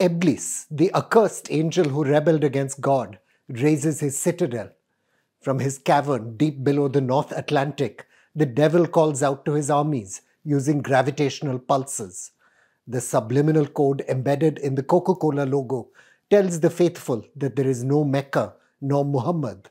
Eblis, the accursed angel who rebelled against God, raises his citadel. From his cavern deep below the North Atlantic, the devil calls out to his armies using gravitational pulses. The subliminal code embedded in the Coca Cola logo tells the faithful that there is no Mecca nor Muhammad.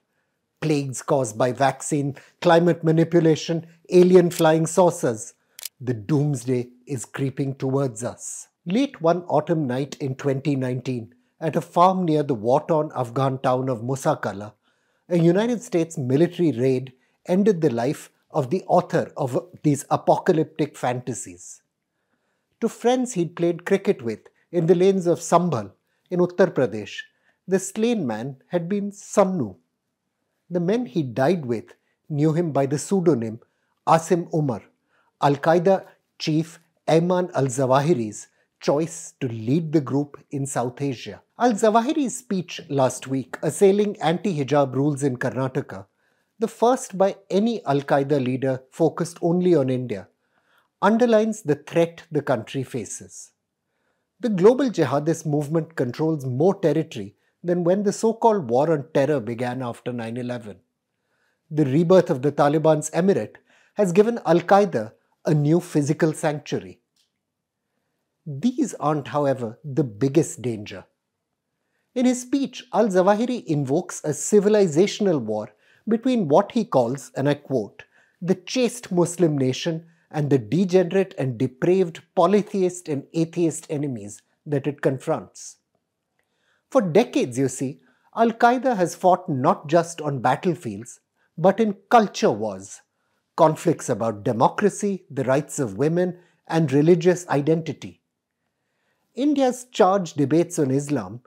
Plagues caused by vaccine, climate manipulation, alien flying saucers. The doomsday is creeping towards us. Late one autumn night in 2019, at a farm near the war torn Afghan town of Musa Qala, a United States military raid ended the life of the author of these apocalyptic fantasies. To friends he'd played cricket with in the lanes of Sambhal in Uttar Pradesh, the slain man had been Sannu. The men he died with knew him by the pseudonym Asim Umar, Al Qaeda chief Ayman al Zawahiri's choice to lead the group in South Asia. Al Zawahiri's speech last week assailing anti hijab rules in Karnataka, the first by any Al Qaeda leader focused only on India, underlines the threat the country faces. The global jihadist movement controls more territory than when the so called war on terror began after 9 11. The rebirth of the Taliban's emirate has given Al Qaeda a new physical sanctuary. These aren't, however, the biggest danger. In his speech, Al Zawahiri invokes a civilizational war between what he calls, and I quote, the chaste Muslim nation and the degenerate and depraved polytheist and atheist enemies that it confronts. For decades, you see, Al Qaeda has fought not just on battlefields, but in culture wars, conflicts about democracy, the rights of women, and religious identity. India's charged debates on Islam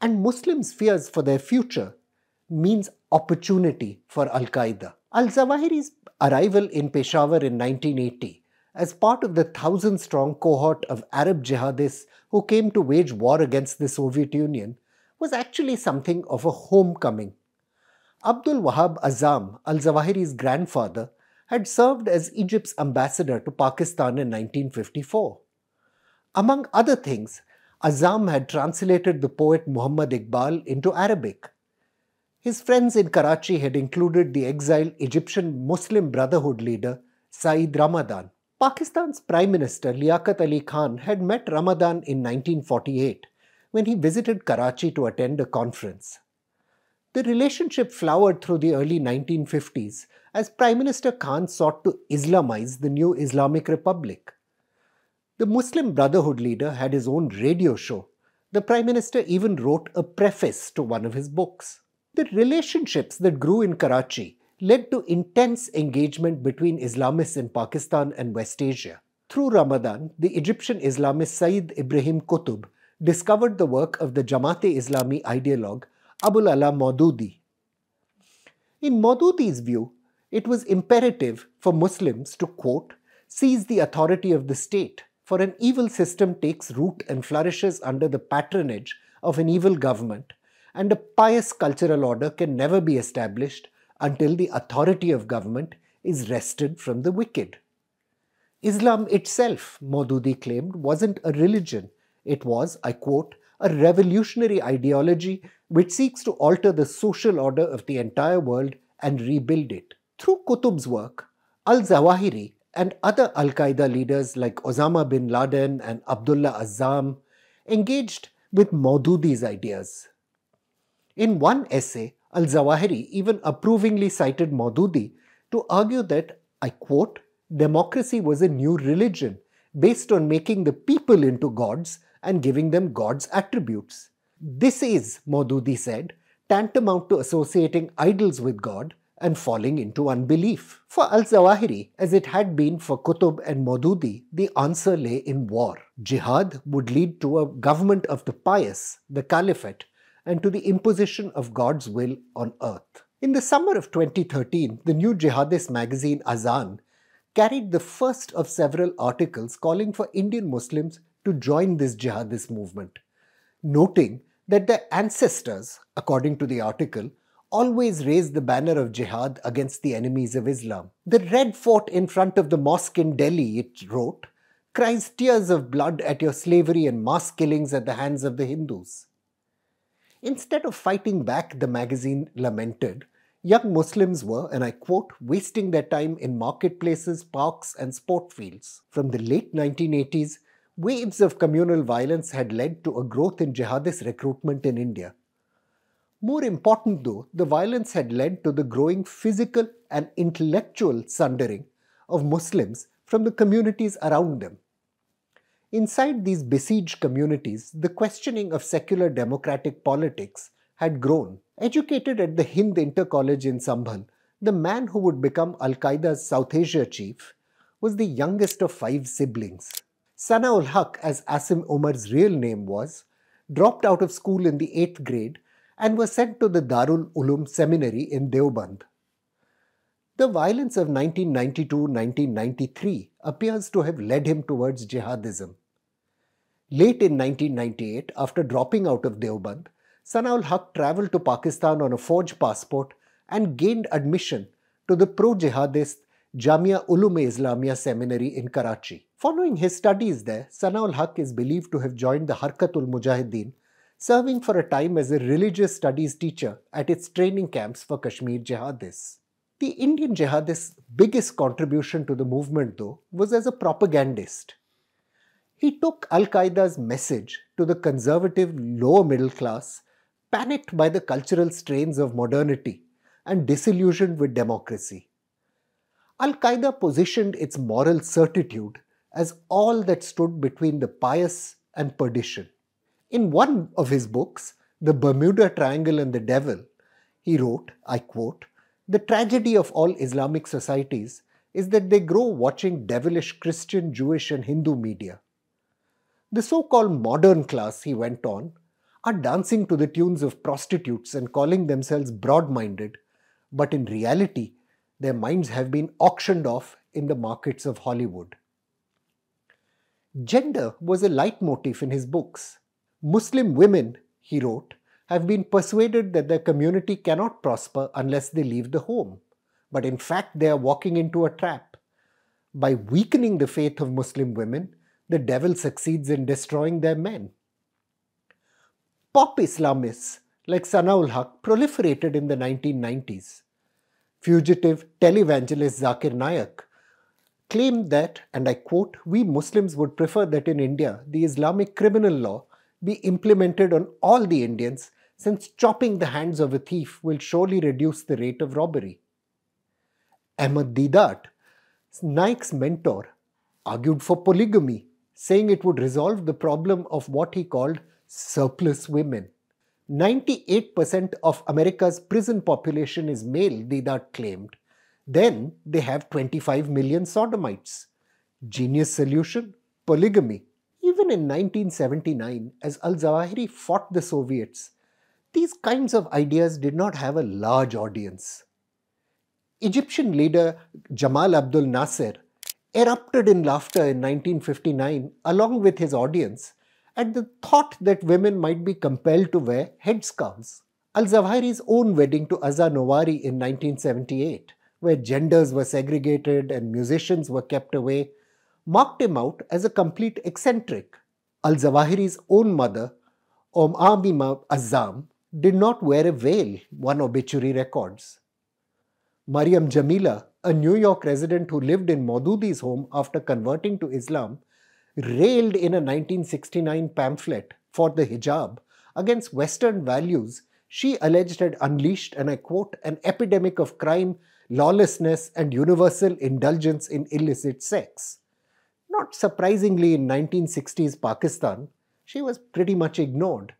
and Muslims' fears for their future means opportunity for Al Qaeda. Al Zawahiri's arrival in Peshawar in 1980 as part of the thousand strong cohort of Arab jihadists who came to wage war against the Soviet Union was actually something of a homecoming. Abdul Wahab Azam, Al Zawahiri's grandfather, had served as Egypt's ambassador to Pakistan in 1954. Among other things, Azam had translated the poet Muhammad Iqbal into Arabic. His friends in Karachi had included the exiled Egyptian Muslim Brotherhood leader Saeed Ramadan. Pakistan's Prime Minister Liaquat Ali Khan had met Ramadan in 1948 when he visited Karachi to attend a conference. The relationship flowered through the early 1950s as Prime Minister Khan sought to Islamize the new Islamic Republic. The Muslim Brotherhood leader had his own radio show. The Prime Minister even wrote a preface to one of his books. The relationships that grew in Karachi led to intense engagement between Islamists in Pakistan and West Asia. Through Ramadan, the Egyptian Islamist Sayyid Ibrahim Qutb discovered the work of the Jamaat-e-Islami ideologue Abul Ala Maududi. In Maududi's view, it was imperative for Muslims to, quote, seize the authority of the state, for an evil system takes root and flourishes under the patronage of an evil government and a pious cultural order can never be established until the authority of government is wrested from the wicked. Islam itself, Maududi claimed, wasn't a religion. It was, I quote, a revolutionary ideology which seeks to alter the social order of the entire world and rebuild it. Through Qutb's work, Al Zawahiri and other Al Qaeda leaders like Osama bin Laden and Abdullah Azzam engaged with Maududi's ideas. In one essay, Al Zawahiri even approvingly cited Maududi to argue that, I quote, democracy was a new religion based on making the people into gods and giving them God's attributes. This is, Maududi said, tantamount to associating idols with God and falling into unbelief. For Al Zawahiri, as it had been for Qutb and Maududi, the answer lay in war. Jihad would lead to a government of the pious, the caliphate, and to the imposition of God's will on earth. In the summer of 2013, the new jihadist magazine Azan carried the first of several articles calling for Indian Muslims to join this jihadist movement, noting that their ancestors, according to the article, always raised the banner of jihad against the enemies of Islam. The red fort in front of the mosque in Delhi, it wrote, cries tears of blood at your slavery and mass killings at the hands of the Hindus. Instead of fighting back, the magazine lamented, young Muslims were, and I quote, wasting their time in marketplaces, parks, and sport fields. From the late 1980s, waves of communal violence had led to a growth in jihadist recruitment in India. More important though, the violence had led to the growing physical and intellectual sundering of Muslims from the communities around them. Inside these besieged communities, the questioning of secular democratic politics had grown. Educated at the Hind Inter College in Sambhal, the man who would become Al Qaeda's South Asia chief was the youngest of five siblings. Sanaul Haq, as Asim Umar's real name was, dropped out of school in the 8th grade and was sent to the Darul Uloom Seminary in Deoband. The violence of 1992-1993 appears to have led him towards jihadism. Late in 1998, after dropping out of Deoband, Sanaul Haq travelled to Pakistan on a forged passport and gained admission to the pro-jihadist Jamia Ulum Islamia Seminary in Karachi. Following his studies there, Sanaul Haq is believed to have joined the Harkatul Mujahideen, serving for a time as a religious studies teacher at its training camps for Kashmir jihadists. The Indian jihadist's biggest contribution to the movement, though, was as a propagandist. He took Al Qaeda's message to the conservative lower middle class, panicked by the cultural strains of modernity and disillusioned with democracy. Al Qaeda positioned its moral certitude as all that stood between the pious and perdition. In one of his books, The Bermuda Triangle and the Devil, he wrote, I quote, the tragedy of all Islamic societies is that they grow watching devilish Christian, Jewish, and Hindu media. The so called modern class, he went on, are dancing to the tunes of prostitutes and calling themselves broad minded, but in reality, their minds have been auctioned off in the markets of Hollywood. Gender was a leitmotif in his books. Muslim women, he wrote, have been persuaded that their community cannot prosper unless they leave the home. But in fact, they are walking into a trap. By weakening the faith of Muslim women, the devil succeeds in destroying their men. Pop Islamists like Sanaul Haq proliferated in the 1990s. Fugitive televangelist Zakir Naik claimed that, and I quote, we Muslims would prefer that in India the Islamic criminal law be implemented on all the Indians since chopping the hands of a thief will surely reduce the rate of robbery. Ahmad Deedat, Naik's mentor, argued for polygamy, saying it would resolve the problem of what he called surplus women. 98% of America's prison population is male, Deedat claimed. Then they have 25 million sodomites. Genius solution? Polygamy. Even in 1979, as Al Zawahiri fought the Soviets, these kinds of ideas did not have a large audience. Egyptian leader Jamal Abdel Nasser erupted in laughter in 1959 along with his audience at the thought that women might be compelled to wear headscarves. Al-Zawahiri's own wedding to Azza Nowair in 1978, where genders were segregated and musicians were kept away, marked him out as a complete eccentric. Al-Zawahiri's own mother, Om Amima Azam, did not wear a veil, one obituary records. Mariam Jamila, a New York resident who lived in Maududi's home after converting to Islam, railed in a 1969 pamphlet for the hijab against Western values she alleged had unleashed, and I quote, an epidemic of crime, lawlessness, and universal indulgence in illicit sex. Not surprisingly, in 1960s Pakistan, she was pretty much ignored.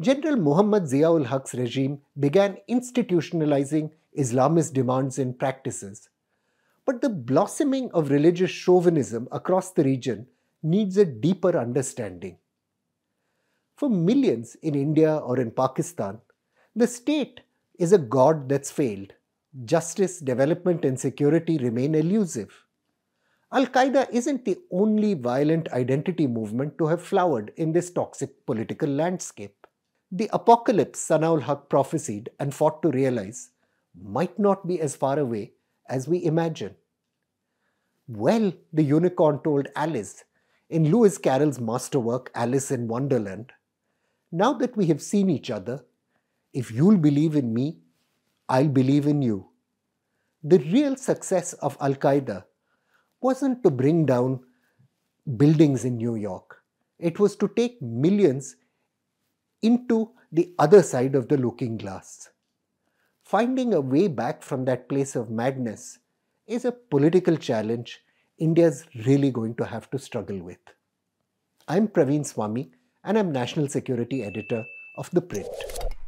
General Muhammad Ziaul Haq's regime began institutionalizing Islamist demands and practices. But the blossoming of religious chauvinism across the region needs a deeper understanding. For millions in India or in Pakistan, the state is a god that's failed. Justice, development, and security remain elusive. Al Qaeda isn't the only violent identity movement to have flowered in this toxic political landscape. The apocalypse Sanaul Haq prophesied and fought to realize might not be as far away as we imagine. Well, the unicorn told Alice in Lewis Carroll's masterwork Alice in Wonderland, now that we have seen each other, if you'll believe in me, I'll believe in you. The real success of Al Qaeda wasn't to bring down buildings in New York, it was to take millions into the other side of the looking glass. Finding a way back from that place of madness is a political challenge India's really going to have to struggle with. I'm Praveen Swami and I'm National Security Editor of ThePrint.